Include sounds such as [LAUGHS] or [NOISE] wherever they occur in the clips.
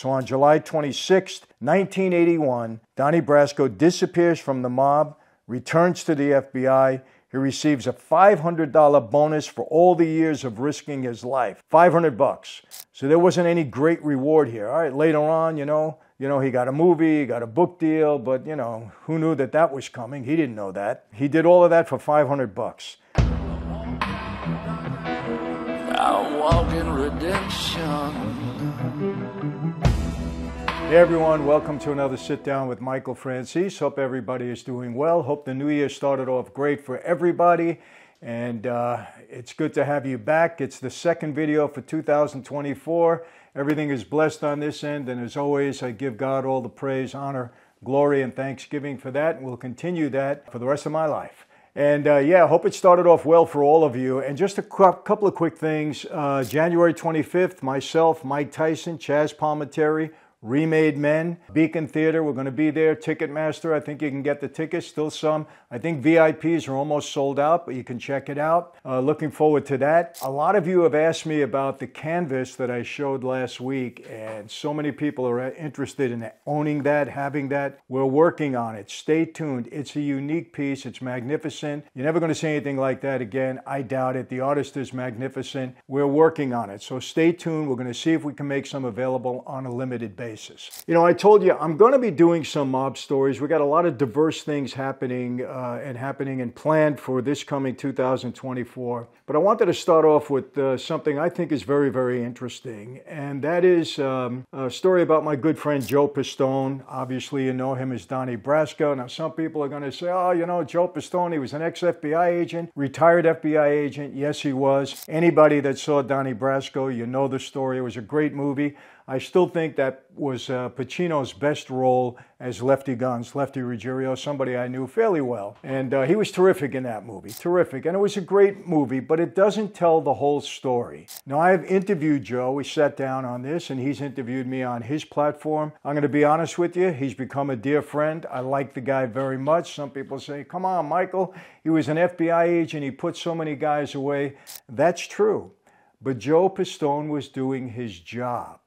So on July 26, 1981, Donnie Brasco disappears from the mob, returns to the FBI. He receives a $500 bonus for all the years of risking his life. 500 bucks. So there wasn't any great reward here. All right, later on, you know, you know, he got a movie, he got a book deal, but you know, who knew that that was coming? He didn't know that. He did all of that for 500 bucks. I walk in redemption. Hey everyone, welcome to another sit down with Michael Franzese. Hope everybody is doing well. Hope the new year started off great for everybody. And uh, it's good to have you back. It's the second video for 2024. Everything is blessed on this end. And as always, I give God all the praise, honor, glory, and thanksgiving for that. And we'll continue that for the rest of my life. And uh, yeah, I hope it started off well for all of you. And just a cu- couple of quick things. Uh, January 25th, myself, Mike Tyson, Chaz Palminteri, Remade Men, Beacon Theater, we're going to be there. Ticketmaster, I think you can get the tickets, still some. I think VIPs are almost sold out, but you can check it out. Uh, looking forward to that. A lot of you have asked me about the canvas that I showed last week, and so many people are interested in owning that, having that. We're working on it. Stay tuned. It's a unique piece, it's magnificent. You're never going to see anything like that again. I doubt it. The artist is magnificent. We're working on it. So stay tuned. We're going to see if we can make some available on a limited basis basis. You know, I told you I'm going to be doing some mob stories. We got a lot of diverse things happening uh, and happening and planned for this coming 2024. But I wanted to start off with uh, something I think is very, very interesting, and that is um, a story about my good friend Joe Pistone. Obviously, you know him as Donnie Brasco. Now, some people are going to say, "Oh, you know, Joe Pistone. He was an ex-FBI agent, retired FBI agent. Yes, he was. Anybody that saw Donnie Brasco, you know the story. It was a great movie." I still think that was uh, Pacino's best role as Lefty Guns, Lefty Ruggiero, somebody I knew fairly well. And uh, he was terrific in that movie, terrific. And it was a great movie, but it doesn't tell the whole story. Now, I have interviewed Joe. We sat down on this, and he's interviewed me on his platform. I'm going to be honest with you, he's become a dear friend. I like the guy very much. Some people say, come on, Michael, he was an FBI agent, he put so many guys away. That's true. But Joe Pistone was doing his job.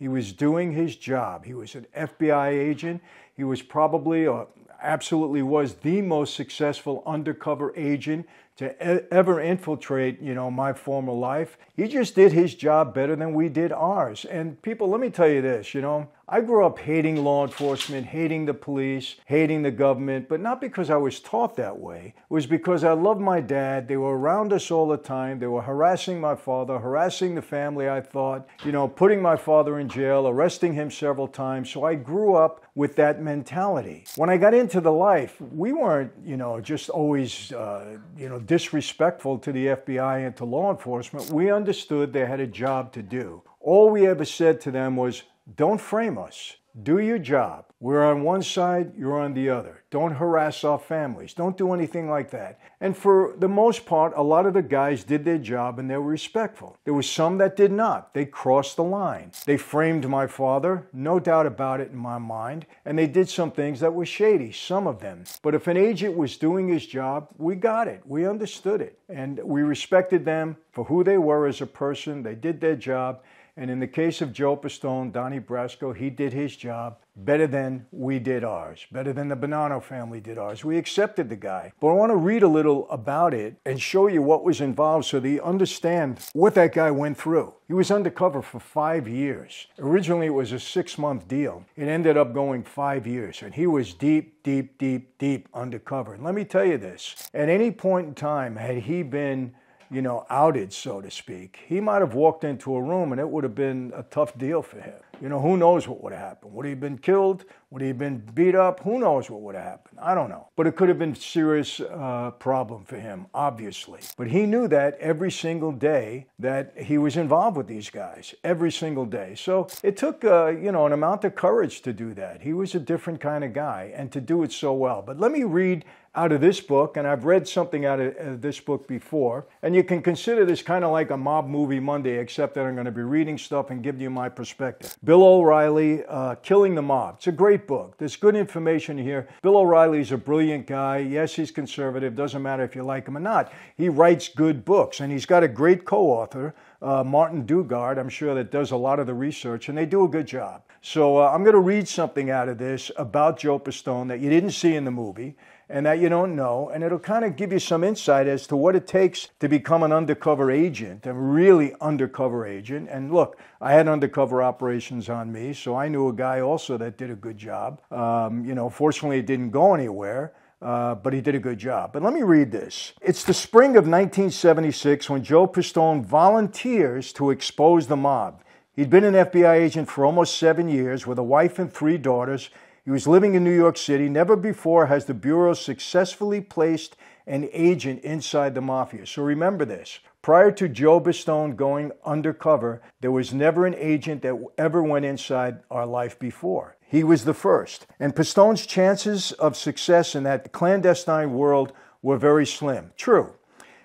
He was doing his job. He was an FBI agent. He was probably, or absolutely was, the most successful undercover agent to ever infiltrate, you know, my former life. He just did his job better than we did ours. And people, let me tell you this, you know, I grew up hating law enforcement, hating the police, hating the government, but not because I was taught that way. It was because I loved my dad. They were around us all the time. They were harassing my father, harassing the family, I thought, you know, putting my father in jail, arresting him several times. So I grew up with that mentality. When I got into the life, we weren't, you know, just always, uh, you know, disrespectful to the FBI and to law enforcement. We understood they had a job to do. All we ever said to them was, don't frame us. Do your job. We're on one side, you're on the other. Don't harass our families. Don't do anything like that. And for the most part, a lot of the guys did their job and they were respectful. There was some that did not. They crossed the line. They framed my father, no doubt about it in my mind, and they did some things that were shady, some of them. But if an agent was doing his job, we got it. We understood it. And we respected them for who they were as a person. They did their job and in the case of Joe Pistone, Donnie Brasco, he did his job better than we did ours, better than the Bonanno family did ours. We accepted the guy. But I want to read a little about it and show you what was involved so that you understand what that guy went through. He was undercover for five years. Originally, it was a six month deal. It ended up going five years, and he was deep, deep, deep, deep undercover. And let me tell you this at any point in time, had he been you know, outed, so to speak, he might have walked into a room and it would have been a tough deal for him. You know, who knows what would have happened? Would he have been killed? Would he have been beat up? Who knows what would have happened? I don't know. But it could have been serious uh, problem for him, obviously. But he knew that every single day that he was involved with these guys, every single day. So it took, uh, you know, an amount of courage to do that. He was a different kind of guy and to do it so well. But let me read out of this book, and I've read something out of, this book before, and you can consider this kind of like a mob movie Monday, except that I'm going to be reading stuff and giving you my perspective. Bill O'Reilly, uh, Killing the Mob. It's a great book. There's good information here. Bill O'Reilly's a brilliant guy. Yes, he's conservative. Doesn't matter if you like him or not. He writes good books, and he's got a great co author uh, Martin Dugard, I'm sure, that does a lot of the research, and they do a good job. So uh, I'm going to read something out of this about Joe Pistone that you didn't see in the movie and that you don't know, and it'll kind of give you some insight as to what it takes to become an undercover agent, a really undercover agent. And look, I had undercover operations on me, so I knew a guy also that did a good job. Um, you know, fortunately, it didn't go anywhere. Uh, but he did a good job. But let me read this. It's the spring of 1976 when Joe Pistone volunteers to expose the mob. He'd been an FBI agent for almost seven years with a wife and three daughters. He was living in New York City. Never before has the Bureau successfully placed an agent inside the mafia. So remember this. Prior to Joe Pistone going undercover, there was never an agent that ever went inside our life before. He was the first. And Pistone's chances of success in that clandestine world were very slim. True.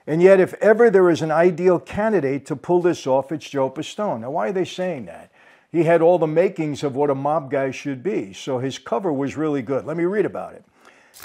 And yet, if ever there is an ideal candidate to pull this off, it's Joe Pistone. Now, why are they saying that? He had all the makings of what a mob guy should be, so his cover was really good. Let me read about it.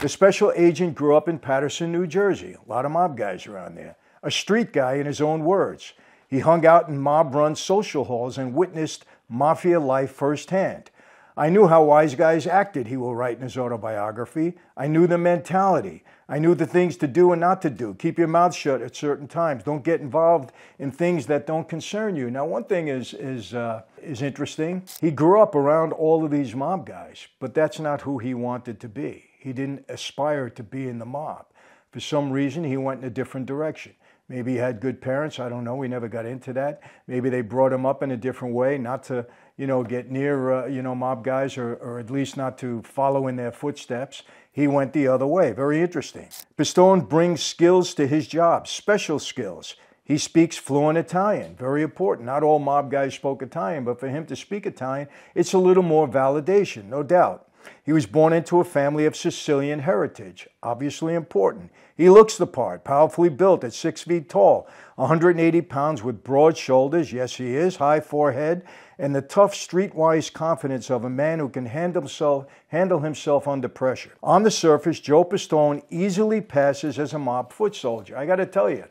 The special agent grew up in Paterson, New Jersey. A lot of mob guys around there. A street guy, in his own words. He hung out in mob run social halls and witnessed mafia life firsthand. I knew how wise guys acted, he will write in his autobiography. I knew the mentality. I knew the things to do and not to do. Keep your mouth shut at certain times. Don't get involved in things that don't concern you. Now, one thing is is uh, is interesting. He grew up around all of these mob guys, but that's not who he wanted to be. He didn't aspire to be in the mob. For some reason, he went in a different direction. Maybe he had good parents. I don't know. We never got into that. Maybe they brought him up in a different way, not to, you know, get near, uh, you know, mob guys or, or at least not to follow in their footsteps. He went the other way. Very interesting. Pistone brings skills to his job, special skills. He speaks fluent Italian, very important. Not all mob guys spoke Italian, but for him to speak Italian, it's a little more validation, no doubt. He was born into a family of Sicilian heritage, obviously important. He looks the part, powerfully built at six feet tall, 180 pounds with broad shoulders, yes, he is, high forehead, and the tough streetwise confidence of a man who can handle himself, handle himself under pressure. On the surface, Joe Pistone easily passes as a mob foot soldier. I got to tell you,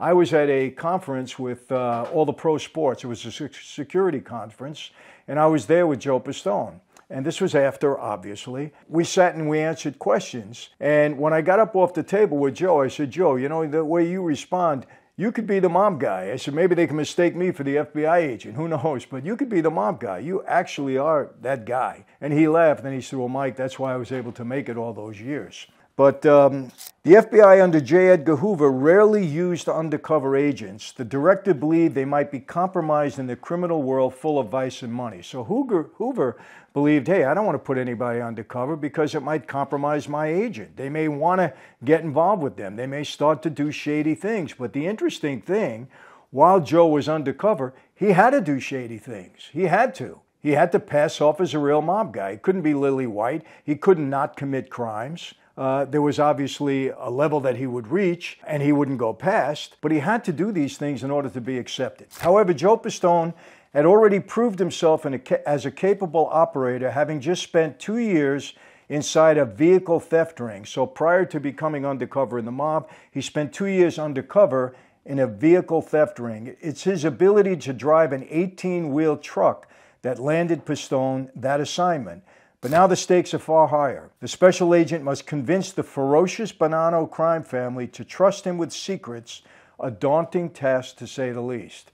I was at a conference with uh, all the pro sports. It was a security conference, and I was there with Joe Pistone. And this was after, obviously. We sat and we answered questions. And when I got up off the table with Joe, I said, Joe, you know, the way you respond, you could be the mob guy. I said, maybe they can mistake me for the FBI agent. Who knows? But you could be the mob guy. You actually are that guy. And he laughed and he said, well, Mike, that's why I was able to make it all those years. But um, the FBI under J. Edgar Hoover rarely used undercover agents. The director believed they might be compromised in the criminal world full of vice and money. So Hoover, Hoover believed, hey, I don't want to put anybody undercover because it might compromise my agent. They may want to get involved with them. They may start to do shady things. But the interesting thing, while Joe was undercover, he had to do shady things. He had to. He had to pass off as a real mob guy. He couldn't be lily white. He could not commit crimes. Uh, there was obviously a level that he would reach and he wouldn't go past, but he had to do these things in order to be accepted. However, Joe Pistone had already proved himself a, as a capable operator, having just spent two years inside a vehicle theft ring. So prior to becoming undercover in the mob, he spent two years undercover in a vehicle theft ring. It's his ability to drive an 18 wheel truck that landed Pistone that assignment. But now the stakes are far higher. The special agent must convince the ferocious Bonanno crime family to trust him with secrets, a daunting task to say the least.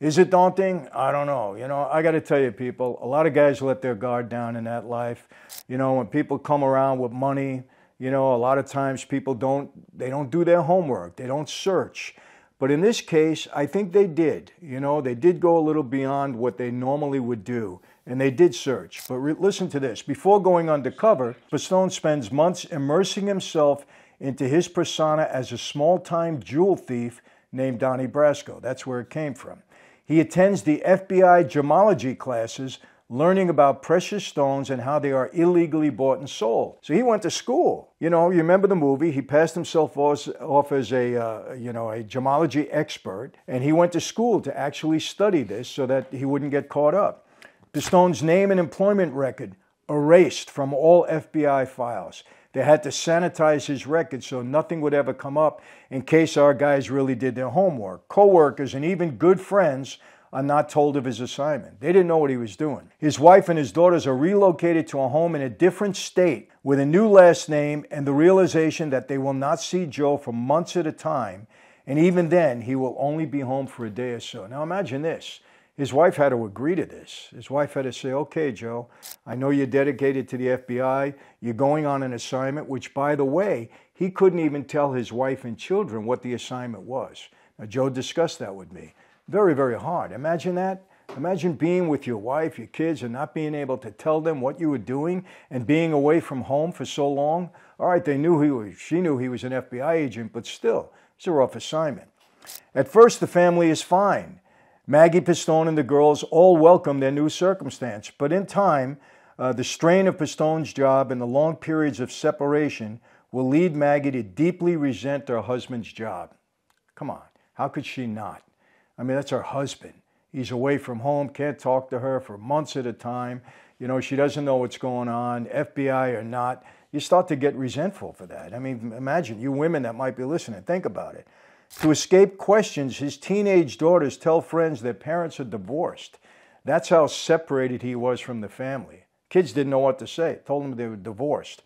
Is it daunting? I don't know. You know, I got to tell you, people, a lot of guys let their guard down in that life. You know, when people come around with money, you know, a lot of times people don't they don't do their homework. They don't search. But in this case, I think they did. You know, they did go a little beyond what they normally would do and they did search. But re- listen to this before going undercover, Pistone spends months immersing himself into his persona as a small time jewel thief named Donnie Brasco. That's where it came from. He attends the FBI gemology classes, learning about precious stones and how they are illegally bought and sold. So he went to school. You know, you remember the movie? He passed himself off as a, uh, you know, a gemology expert, and he went to school to actually study this so that he wouldn't get caught up. Pistone's name and employment record erased from all FBI files. They had to sanitize his record so nothing would ever come up in case our guys really did their homework. Co workers and even good friends are not told of his assignment. They didn't know what he was doing. His wife and his daughters are relocated to a home in a different state with a new last name and the realization that they will not see Joe for months at a time. And even then, he will only be home for a day or so. Now imagine this. His wife had to agree to this. His wife had to say, okay, Joe, I know you're dedicated to the FBI. You're going on an assignment, which, by the way, he couldn't even tell his wife and children what the assignment was. Now, Joe discussed that with me. Very, very hard. Imagine that. Imagine being with your wife, your kids, and not being able to tell them what you were doing and being away from home for so long. All right, they knew he was, she knew he was an FBI agent, but still, it's a rough assignment. At first, the family is fine. Maggie Pistone and the girls all welcome their new circumstance, but in time, uh, the strain of Pistone's job and the long periods of separation will lead Maggie to deeply resent her husband's job. Come on, how could she not? I mean, that's her husband. He's away from home, can't talk to her for months at a time. You know, she doesn't know what's going on, FBI or not. You start to get resentful for that. I mean, imagine you women that might be listening, think about it. To escape questions, his teenage daughters tell friends their parents are divorced. That's how separated he was from the family. Kids didn't know what to say, told them they were divorced.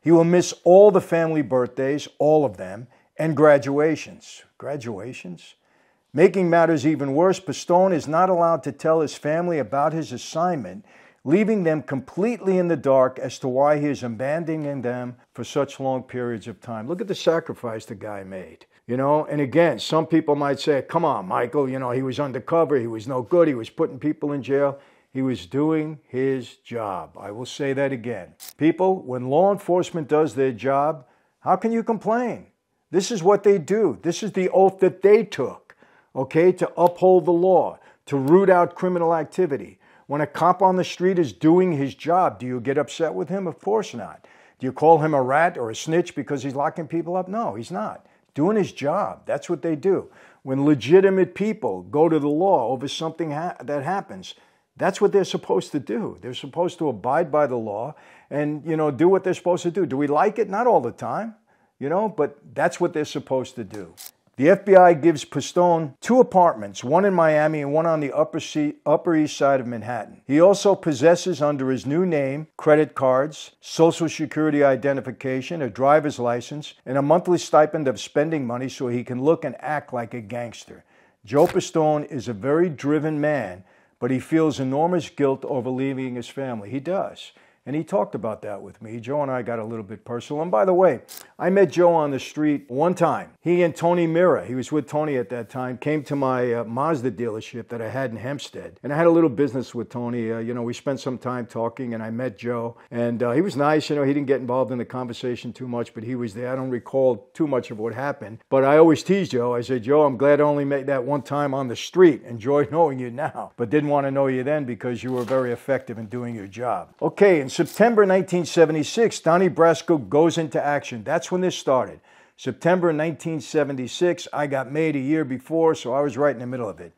He will miss all the family birthdays, all of them, and graduations. Graduations? Making matters even worse, Pistone is not allowed to tell his family about his assignment, leaving them completely in the dark as to why he is abandoning them for such long periods of time. Look at the sacrifice the guy made. You know, and again, some people might say, come on, Michael, you know, he was undercover, he was no good, he was putting people in jail. He was doing his job. I will say that again. People, when law enforcement does their job, how can you complain? This is what they do. This is the oath that they took, okay, to uphold the law, to root out criminal activity. When a cop on the street is doing his job, do you get upset with him? Of course not. Do you call him a rat or a snitch because he's locking people up? No, he's not doing his job. That's what they do. When legitimate people go to the law over something ha- that happens, that's what they're supposed to do. They're supposed to abide by the law and, you know, do what they're supposed to do. Do we like it? Not all the time, you know, but that's what they're supposed to do. The FBI gives Pistone two apartments, one in Miami and one on the upper, upper, East Side of Manhattan. He also possesses, under his new name, credit cards, social security identification, a driver's license, and a monthly stipend of spending money so he can look and act like a gangster. Joe Pistone is a very driven man, but he feels enormous guilt over leaving his family. He does. And he talked about that with me. Joe and I got a little bit personal. And by the way, I met Joe on the street one time. He and Tony Mirra, he was with Tony at that time, came to my uh, Mazda dealership that I had in Hempstead. And I had a little business with Tony. Uh, you know, we spent some time talking and I met Joe. And uh, he was nice. You know, he didn't get involved in the conversation too much, but he was there. I don't recall too much of what happened. But I always teased Joe. I said, Joe, I'm glad I only met that one time on the street. Enjoy [LAUGHS] knowing you now. But didn't want to know you then because you were very effective in doing your job. Okay, and September 1976, Donnie Brasco goes into action. That's when this started. September 1976, I got made a year before, so I was right in the middle of it.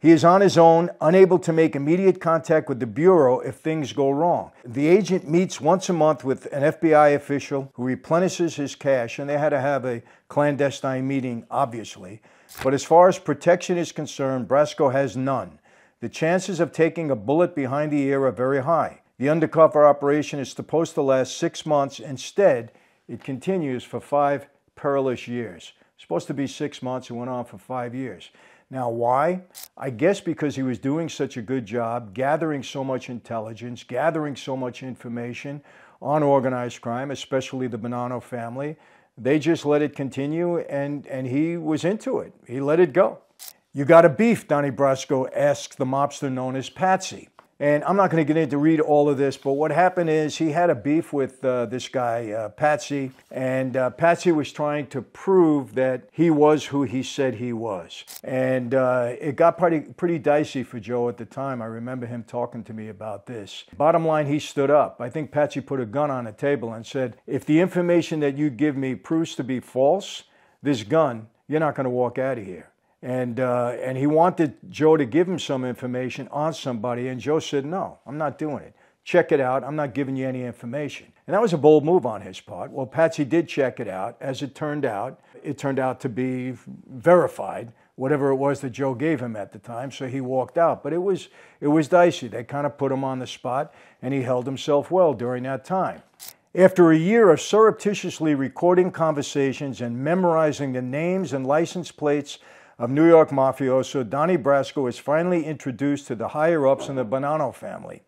He is on his own, unable to make immediate contact with the Bureau if things go wrong. The agent meets once a month with an FBI official who replenishes his cash, and they had to have a clandestine meeting, obviously. But as far as protection is concerned, Brasco has none. The chances of taking a bullet behind the ear are very high. The undercover operation is supposed to last six months. Instead, it continues for five perilous years. Supposed to be six months, it went on for five years. Now, why? I guess because he was doing such a good job, gathering so much intelligence, gathering so much information on organized crime, especially the Bonanno family. They just let it continue, and, and he was into it. He let it go. You got a beef, Donnie Brasco asks the mobster known as Patsy. And I'm not going to get into read all of this, but what happened is he had a beef with uh, this guy, uh, Patsy, and uh, Patsy was trying to prove that he was who he said he was. And uh, it got pretty, pretty dicey for Joe at the time. I remember him talking to me about this. Bottom line, he stood up. I think Patsy put a gun on the table and said, If the information that you give me proves to be false, this gun, you're not going to walk out of here. And, uh, and he wanted Joe to give him some information on somebody, and Joe said, No, I'm not doing it. Check it out. I'm not giving you any information. And that was a bold move on his part. Well, Patsy did check it out. As it turned out, it turned out to be verified whatever it was that Joe gave him at the time, so he walked out. But it was it was dicey. They kind of put him on the spot, and he held himself well during that time. After a year of surreptitiously recording conversations and memorizing the names and license plates of New York mafioso, Donnie Brasco is finally introduced to the higher ups in the Bonanno family.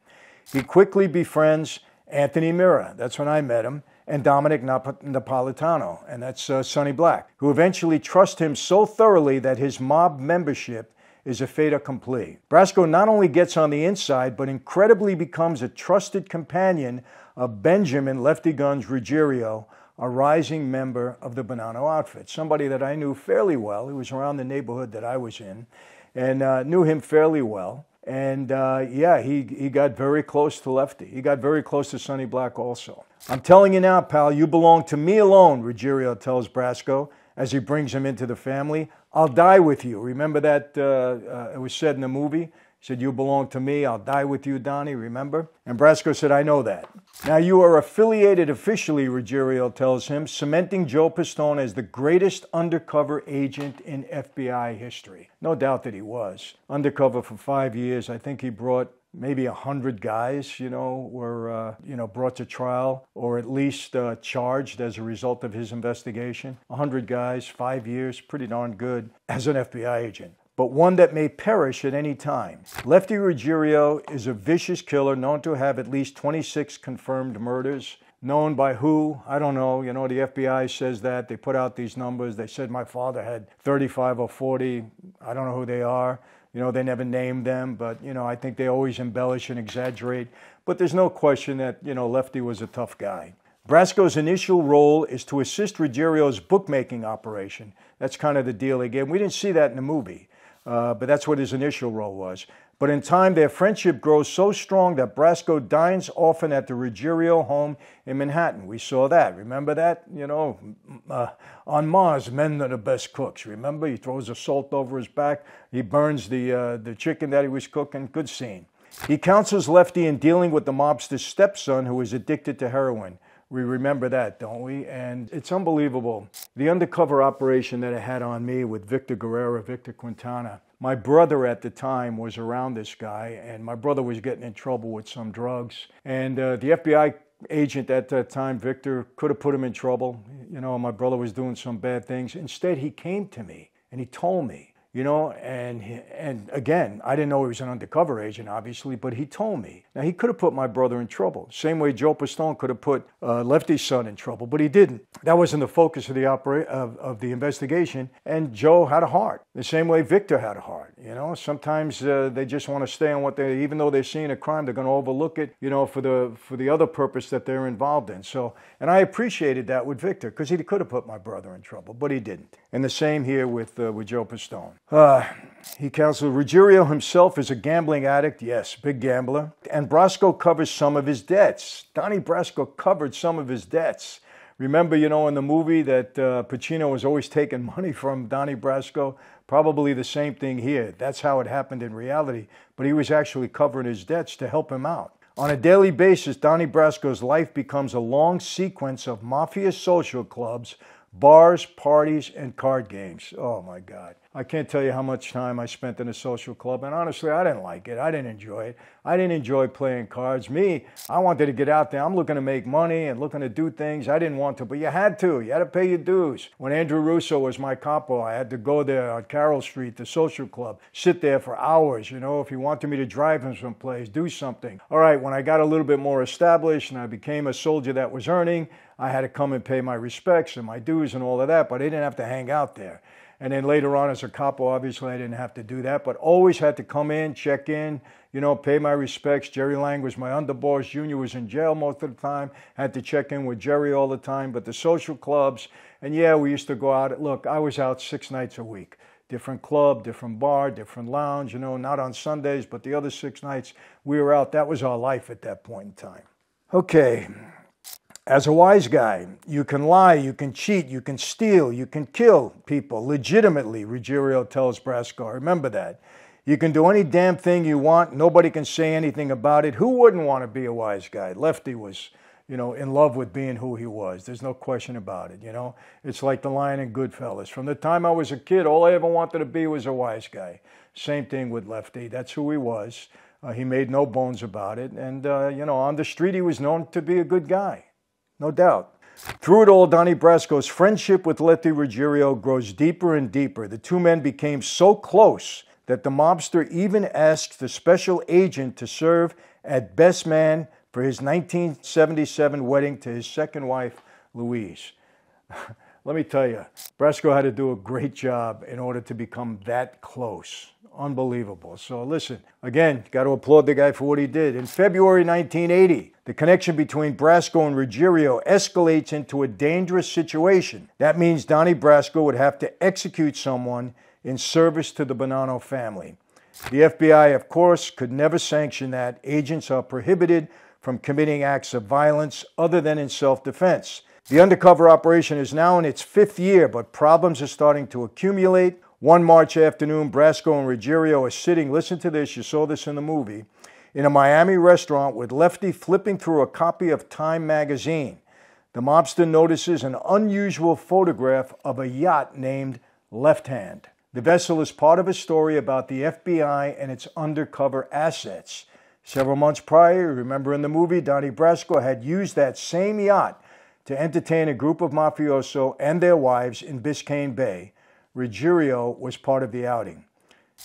He quickly befriends Anthony Mirra, that's when I met him, and Dominic Nap- Napolitano, and that's uh, Sonny Black, who eventually trust him so thoroughly that his mob membership is a fait accompli. Brasco not only gets on the inside, but incredibly becomes a trusted companion of Benjamin Lefty Guns Ruggiero, a rising member of the Bonanno outfit, somebody that I knew fairly well. He was around the neighborhood that I was in, and uh, knew him fairly well. And uh, yeah, he, he got very close to Lefty. He got very close to Sonny Black also. I'm telling you now, pal, you belong to me alone, Ruggiero tells Brasco as he brings him into the family. I'll die with you. Remember that uh, uh, it was said in the movie? Said, You belong to me. I'll die with you, Donnie. Remember? And Brasco said, I know that. Now you are affiliated officially, Ruggiero tells him, cementing Joe Pistone as the greatest undercover agent in FBI history. No doubt that he was. Undercover for five years. I think he brought maybe a hundred guys, you know, were uh, you know brought to trial or at least uh, charged as a result of his investigation. A hundred guys, five years, pretty darn good as an FBI agent. But one that may perish at any time. Lefty Ruggiero is a vicious killer known to have at least 26 confirmed murders. Known by who? I don't know. You know, the FBI says that. They put out these numbers. They said my father had 35 or 40. I don't know who they are. You know, they never named them, but, you know, I think they always embellish and exaggerate. But there's no question that, you know, Lefty was a tough guy. Brasco's initial role is to assist Ruggiero's bookmaking operation. That's kind of the deal again. We didn't see that in the movie, uh, but that's what his initial role was. But in time, their friendship grows so strong that Brasco dines often at the Ruggiero home in Manhattan. We saw that. Remember that? You know, uh, on Mars, men are the best cooks. Remember? He throws the salt over his back. He burns the, uh, the chicken that he was cooking. Good scene. He counsels Lefty in dealing with the mobster's stepson who is addicted to heroin. We remember that, don't we? And it's unbelievable. The undercover operation that it had on me with Victor Guerrero, Victor Quintana my brother at the time was around this guy, and my brother was getting in trouble with some drugs. And uh, the FBI agent at that time, Victor, could have put him in trouble. You know, my brother was doing some bad things. Instead, he came to me and he told me, you know and and again i didn't know he was an undercover agent obviously but he told me. Now he could have put my brother in trouble. Same way joe pistone could have put uh, lefty's son in trouble but he didn't. That wasn't the focus of the opera of, of the investigation and joe had a heart. The same way victor had a heart you know? Sometimes uh, they just want to stay on what they even though they're seeing a crime they're going to overlook it you know for the for the other purpose that they're involved in. So and i appreciated that with victor because he could have put my brother in trouble but he didn't. And the same here with uh, with joe pistone uh, he counseled Ruggiero himself is a gambling addict, yes, big gambler, and Brasco covers some of his debts. Donnie Brasco covered some of his debts. Remember, you know, in the movie that uh, Pacino was always taking [LAUGHS] money from Donnie Brasco? Probably the same thing here. That's how it happened in reality, but he was actually covering his debts to help him out. On a daily basis, Donnie Brasco's life becomes a long sequence of mafia social clubs, bars, parties, and card games. Oh my God. I can't tell you how much time I spent in a social club, and honestly, I didn't like it. I didn't enjoy it. I didn't enjoy playing cards. Me, I wanted to get out there. I'm looking to make money and looking to do things. I didn't want to, but you had to. You had to pay your dues. When Andrew Russo was my capo, oh, I had to go there on Carroll Street, the social club, sit there for hours. You know, if he wanted me to drive him someplace, do something. All right, when I got a little bit more established and I became a soldier that was earning, I had to come and pay my respects and my dues and all of that, but I didn't have to hang out there. And then later on, as a capo, obviously I didn't have to do that, but always had to come in, check in, you know, pay my respects. Jerry Lang was my underboss. Junior was in jail most of the time. Had to check in with Jerry all the time. But the social clubs, and yeah, we used to go out. Look, I was out six nights a week. Different club, different bar, different lounge, you know, not on Sundays, but the other six nights we were out. That was our life at that point in time. Okay, as a wise guy, you can lie, you can cheat, you can steal, you can kill people legitimately, Ruggiero tells Brasco. Remember that. You can do any damn thing you want. Nobody can say anything about it. Who wouldn't want to be a wise guy? Lefty was, you know, in love with being who he was. There's no question about it, you know. It's like the lion in Goodfellas. From the time I was a kid, all I ever wanted to be was a wise guy. Same thing with Lefty. That's who he was. Uh, he made no bones about it. And, uh, you know, on the street, he was known to be a good guy, no doubt. Through it all, Donnie Brasco's friendship with Lefty Ruggiero grows deeper and deeper. The two men became so close that the mobster even asked the special agent to serve at best man for his 1977 wedding to his second wife, Louise. [LAUGHS] Let me tell you, Brasco had to do a great job in order to become that close. Unbelievable. So listen, again, got to applaud the guy for what he did. In February 1980, the connection between Brasco and Ruggiero escalates into a dangerous situation. That means Donnie Brasco would have to execute someone in service to the Bonanno family. The FBI, of course, could never sanction that. Agents are prohibited from committing acts of violence other than in self defense. The undercover operation is now in its fifth year, but problems are starting to accumulate. One March afternoon, Brasco and Ruggiero are sitting, listen to this, you saw this in the movie, in a Miami restaurant with Lefty flipping through a copy of Time magazine. The mobster notices an unusual photograph of a yacht named Left Hand. The vessel is part of a story about the FBI and its undercover assets. Several months prior, remember in the movie, Donnie Brasco had used that same yacht to entertain a group of mafioso and their wives in Biscayne Bay. Ruggiero was part of the outing.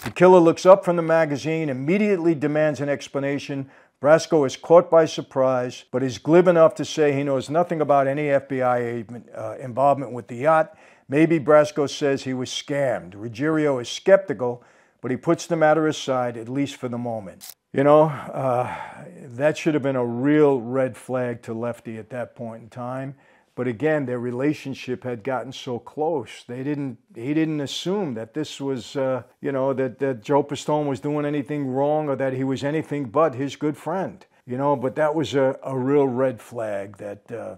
The killer looks up from the magazine, immediately demands an explanation. Brasco is caught by surprise, but is glib enough to say he knows nothing about any FBI uh, involvement with the yacht Maybe Brasco says he was scammed. Ruggiero is skeptical, but he puts the matter aside, at least for the moment. You know, uh, that should have been a real red flag to Lefty at that point in time. But again, their relationship had gotten so close. They didn't. He didn't assume that this was, uh, you know, that, that Joe Pistone was doing anything wrong or that he was anything but his good friend you know, but that was a, a real red flag that uh,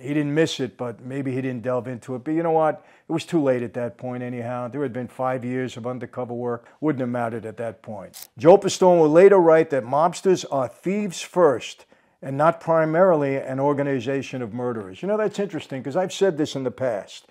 he didn't miss it, but maybe he didn't delve into it. But you know what? It was too late at that point, anyhow. There had been five years of undercover work, wouldn't have mattered at that point. Joe Pistone would later write that mobsters are thieves first and not primarily an organization of murderers. You know, that's interesting because I've said this in the past.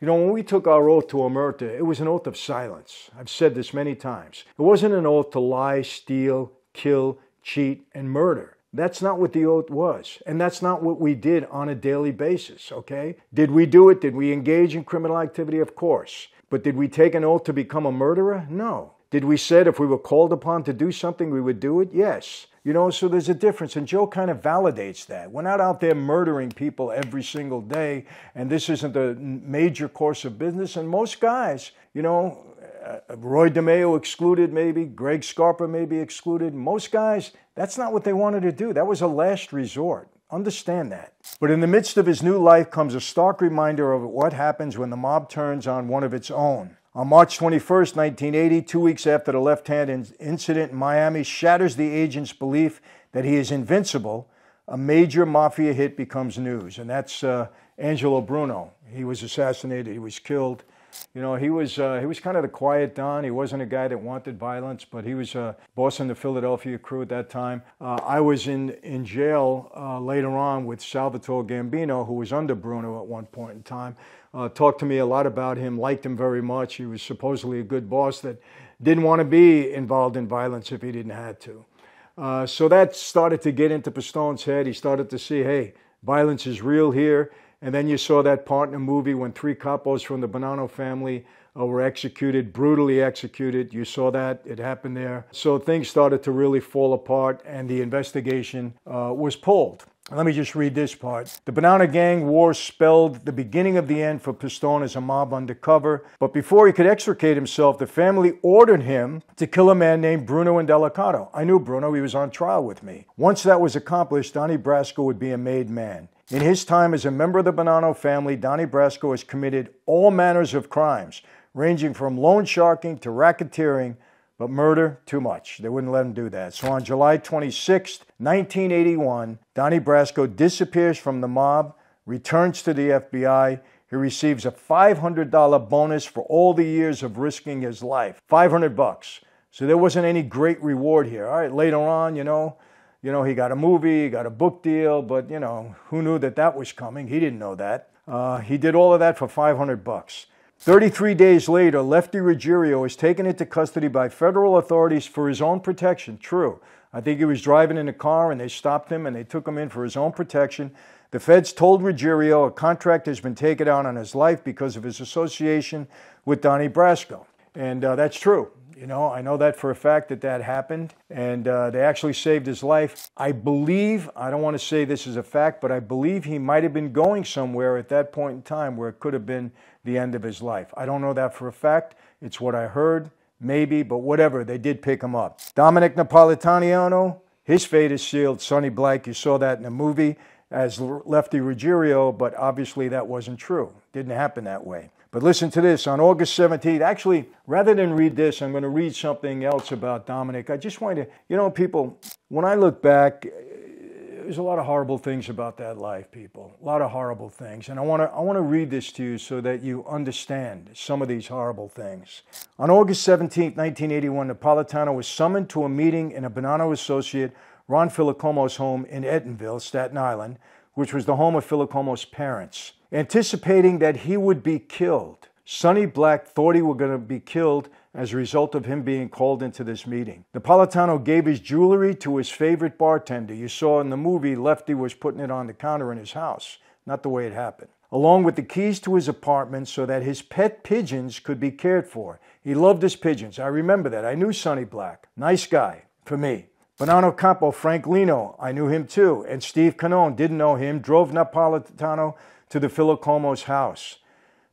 You know, when we took our oath to omerta, it was an oath of silence. I've said this many times. It wasn't an oath to lie, steal, kill, cheat, and murder. That's not what the oath was. And that's not what we did on a daily basis, okay? Did we do it? Did we engage in criminal activity? Of course. But did we take an oath to become a murderer? No. Did we said if we were called upon to do something, we would do it? Yes. You know, so there's a difference. And Joe kind of validates that. We're not out there murdering people every single day, and this isn't a major course of business. And most guys, you know, uh, Roy DeMeo excluded, maybe. Greg Scarpa may be excluded. Most guys, that's not what they wanted to do. That was a last resort. Understand that. But in the midst of his new life comes a stark reminder of what happens when the mob turns on one of its own. On March 21, 1980, two weeks after the left hand incident in Miami shatters the agent's belief that he is invincible, a major mafia hit becomes news, and that's uh, Angelo Bruno. He was assassinated, he was killed you know, he was uh, he was kind of the quiet Don. He wasn't a guy that wanted violence, but he was uh, boss in the Philadelphia crew at that time. Uh, I was in in jail uh, later on with Salvatore Gambino, who was under Bruno at one point in time. Uh, talked to me a lot about him, liked him very much. He was supposedly a good boss that didn't want to be involved in violence if he didn't have to. Uh, so that started to get into Pistone's head. He started to see, hey, violence is real here. And then you saw that part in the movie when three capos from the Bonanno family uh, were executed, brutally executed. You saw that, it happened there. So things started to really fall apart, and the investigation uh, was pulled. Let me just read this part. The Banana Gang War spelled the beginning of the end for Pistone as a mob undercover. But before he could extricate himself, the family ordered him to kill a man named Bruno Indelicato. I knew Bruno, he was on trial with me. Once that was accomplished, Donnie Brasco would be a made man. In his time as a member of the Bonanno family, Donnie Brasco has committed all manners of crimes, ranging from loan sharking to racketeering, but murder, too much. They wouldn't let him do that. So on July 26, 1981, Donnie Brasco disappears from the mob, returns to the FBI. He receives a $500 bonus for all the years of risking his life. 500 bucks. So there wasn't any great reward here. All right, later on, you know, You know, he got a movie, he got a book deal, but you know, who knew that that was coming? He didn't know that. Uh, he did all of that for 500 bucks. 33 days later, Lefty Ruggiero was taken into custody by federal authorities for his own protection. True. I think he was driving in a car and they stopped him and they took him in for his own protection. The feds told Ruggiero a contract has been taken out on his life because of his association with Donnie Brasco. And uh, that's true. You know, I know that for a fact that that happened, and uh, they actually saved his life. I believe, I don't want to say this is a fact, but I believe he might have been going somewhere at that point in time where it could have been the end of his life. I don't know that for a fact. It's what I heard, maybe, but whatever. They did pick him up. Dominic Napolitano, his fate is sealed. Sonny Black, you saw that in the movie as Lefty Ruggiero, but obviously that wasn't true. Didn't happen that way. But listen to this on August 17th. Actually, rather than read this, I'm going to read something else about Dominic. I just want to, you know, people, when I look back, eh, there's a lot of horrible things about that life, people. A lot of horrible things. And I want to I want to read this to you so that you understand some of these horrible things. On August 17, 1981, Napolitano was summoned to a meeting in a Bonanno associate Ron Filocomo's home in Eltingville, Staten Island, which was the home of Filocomo's parents anticipating that he would be killed. Sonny Black thought he was going to be killed as a result of him being called into this meeting. Napolitano gave his jewelry to his favorite bartender. You saw in the movie, Lefty was putting it on the counter in his house. Not the way it happened. Along with the keys to his apartment so that his pet pigeons could be cared for. He loved his pigeons. I remember that. I knew Sonny Black. Nice guy for me. Bonanno Capo, Frank Lino, I knew him too. And Steve Cannone, didn't know him, drove Napolitano to the Filocomo's house.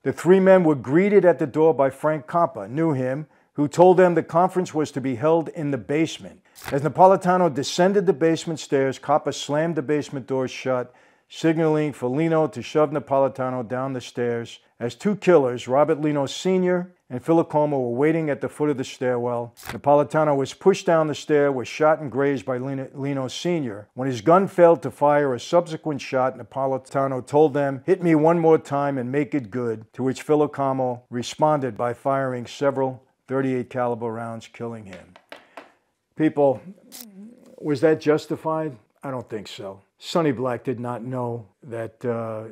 The three men were greeted at the door by Frank Campa, knew him, who told them the conference was to be held in the basement. As Napolitano descended the basement stairs, Campa slammed the basement door shut, signaling for Lino to shove Napolitano down the stairs. As two killers, Robert Lino Sr and Filocomo were waiting at the foot of the stairwell. Napolitano was pushed down the stair, was shot and grazed by Lino Sr. When his gun failed to fire a subsequent shot, Napolitano told them, Hit me one more time and make it good, to which Filocomo responded by firing several 38 caliber rounds, killing him. People, was that justified? I don't think so. Sonny Black did not know that, uh,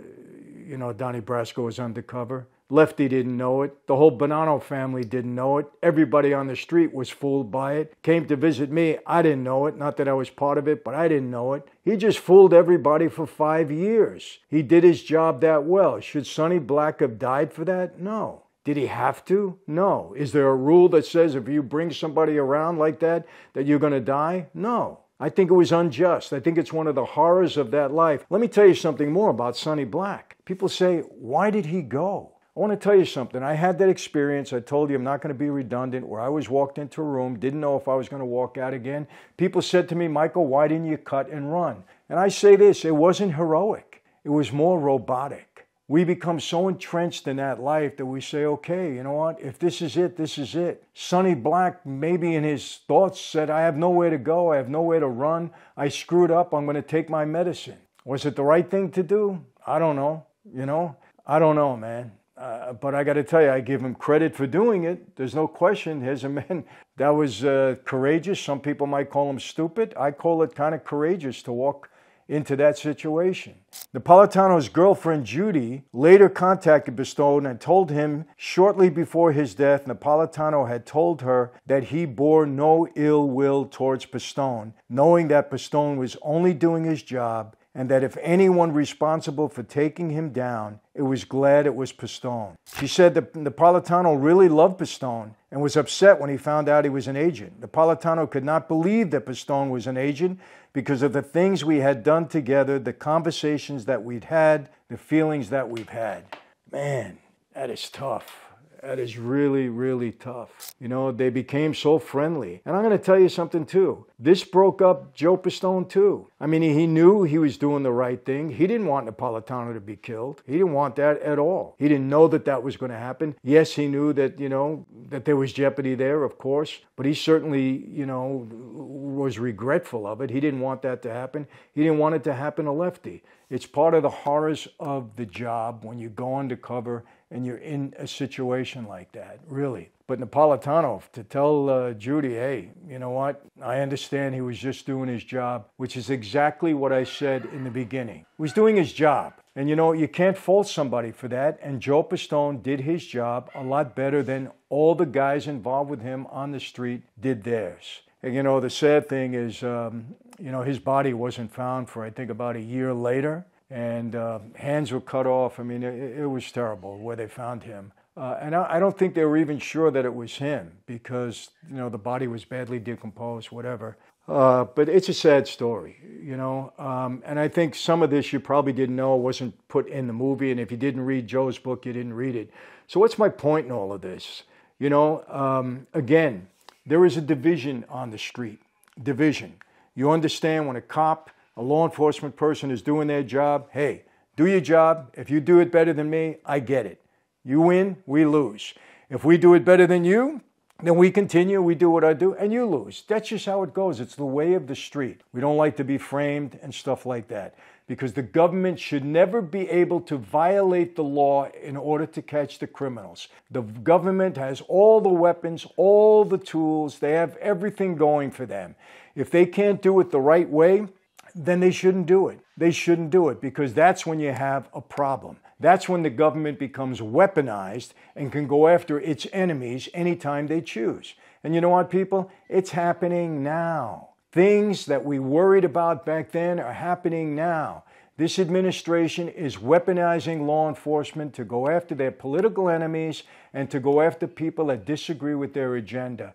you know, Donnie Brasco was undercover. Lefty didn't know it. The whole Bonanno family didn't know it. Everybody on the street was fooled by it. Came to visit me. I didn't know it. Not that I was part of it, but I didn't know it. He just fooled everybody for five years. He did his job that well. Should Sonny Black have died for that? No. Did he have to? No. Is there a rule that says if you bring somebody around like that, that you're going to die? No. I think it was unjust. I think it's one of the horrors of that life. Let me tell you something more about Sonny Black. People say, why did he go? I want to tell you something. I had that experience. I told you I'm not going to be redundant where I was walked into a room, didn't know if I was going to walk out again. People said to me, Michael, why didn't you cut and run? And I say this it wasn't heroic, it was more robotic. We become so entrenched in that life that we say, okay, you know what? If this is it, this is it. Sonny Black, maybe in his thoughts, said, I have nowhere to go. I have nowhere to run. I screwed up. I'm going to take my medicine. Was it the right thing to do? I don't know. You know, I don't know, man. Uh, but I got to tell you, I give him credit for doing it. There's no question. Here's a man [LAUGHS] that was uh, courageous. Some people might call him stupid. I call it kind of courageous to walk into that situation. Napolitano's girlfriend Judy later contacted Pistone and told him shortly before his death, Napolitano had told her that he bore no ill will towards Pistone, knowing that Pistone was only doing his job and that if anyone responsible for taking him down, it was glad it was Pistone. She said that Napolitano really loved Pistone and was upset when he found out he was an agent. Napolitano could not believe that Pistone was an agent because of the things we had done together, the conversations that we'd had, the feelings that we've had. Man, that is tough. That is really, really tough. You know, they became so friendly. And I'm going to tell you something too. This broke up Joe Pistone too. I mean, he knew he was doing the right thing. He didn't want Napolitano to be killed. He didn't want that at all. He didn't know that that was going to happen. Yes, he knew that, you know, that there was jeopardy there, of course, but he certainly, you know, was regretful of it. He didn't want that to happen. He didn't want it to happen to Lefty. It's part of the horrors of the job when you go undercover and you're in a situation like that, really. But Napolitano, to tell uh, Judy, hey, you know what? I understand he was just doing his job, which is exactly what I said in the beginning. He was doing his job. And you know, you can't fault somebody for that. And Joe Pistone did his job a lot better than all the guys involved with him on the street did theirs. And you know, the sad thing is, um, you know, his body wasn't found for, I think, about a year later. And uh, hands were cut off. I mean, it, it was terrible where they found him. Uh, and I, I, don't think they were even sure that it was him because, you know, the body was badly decomposed, whatever. Uh, but it's a sad story, you know. Um, and I think some of this you probably didn't know wasn't put in the movie. And if you didn't read Joe's book, you didn't read it. So, what's my point in all of this? You know, um, again, there is a division on the street. Division. You understand when a cop, a law enforcement person is doing their job, hey, do your job. If you do it better than me, I get it. You win, we lose. If we do it better than you, then we continue, we do what I do, and you lose. That's just how it goes. It's the way of the street. We don't like to be framed and stuff like that because the government should never be able to violate the law in order to catch the criminals. The government has all the weapons, all the tools, they have everything going for them. If they can't do it the right way, then they shouldn't do it. They shouldn't do it because that's when you have a problem. That's when the government becomes weaponized and can go after its enemies anytime they choose. And you know what, people? It's happening now. Things that we worried about back then are happening now. This administration is weaponizing law enforcement to go after their political enemies and to go after people that disagree with their agenda.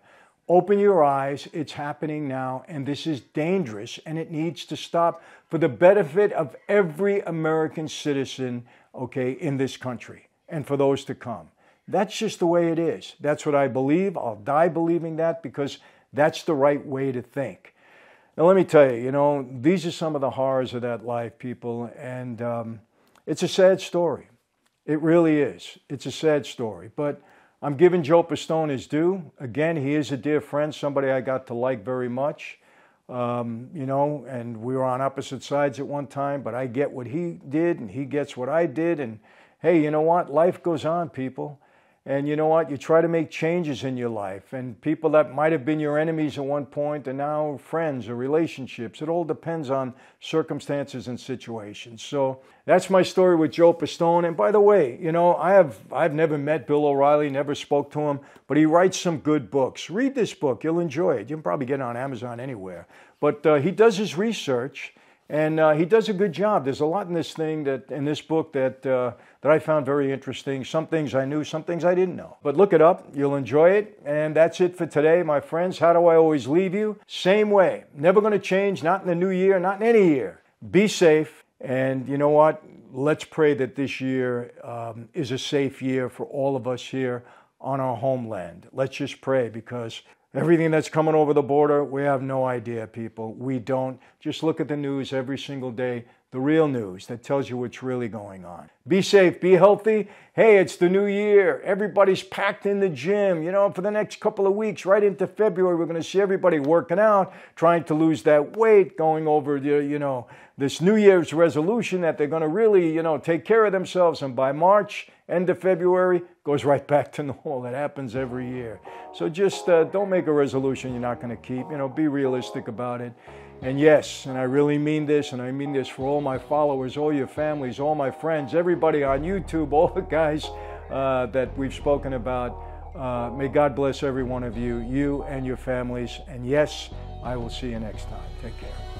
Open your eyes, it's happening now, and this is dangerous and it needs to stop for the benefit of every American citizen, okay, in this country and for those to come. That's just the way it is. That's what I believe. I'll die believing that because that's the right way to think. Now, let me tell you, you know, these are some of the horrors of that life, people, and um, it's a sad story. It really is. It's a sad story. But I'm giving Joe Pistone his due. Again, he is a dear friend, somebody I got to like very much. Um, you know, and we were on opposite sides at one time, but I get what he did and he gets what I did. And hey, you know what? Life goes on, people. And you know what? You try to make changes in your life. And people that might have been your enemies at one point are now friends or relationships. It all depends on circumstances and situations. So that's my story with Joe Pistone. And by the way, you know, I have I've never met Bill O'Reilly, never spoke to him, but he writes some good books. Read this book, you'll enjoy it. You can probably get it on Amazon anywhere. But uh, he does his research and uh, he does a good job. There's a lot in this thing that in this book that uh, that I found very interesting. Some things I knew, some things I didn't know. But look it up, you'll enjoy it. And that's it for today, my friends. How do I always leave you? Same way. Never going to change, not in the new year, not in any year. Be safe. And you know what? Let's pray that this year um, is a safe year for all of us here on our homeland. Let's just pray because Everything that's coming over the border, we have no idea, people. We don't. Just look at the news every single day the real news that tells you what's really going on. Be safe, be healthy. Hey, it's the new year. Everybody's packed in the gym. You know, for the next couple of weeks, right into February, we're going to see everybody working out, trying to lose that weight, going over the, you know, this New Year's resolution that they're going to really, you know, take care of themselves. And by March, end of February, goes right back to [LAUGHS] normal. That happens every year. So just uh, don't make a resolution you're not going to keep. You know, be realistic about it. And yes, and I really mean this, and I mean this for all my followers, all your families, all my friends, everybody on YouTube, [LAUGHS] all the guys uh, that we've spoken about. Uh, may God bless every one of you, you and your families. And yes, I will see you next time. Take care.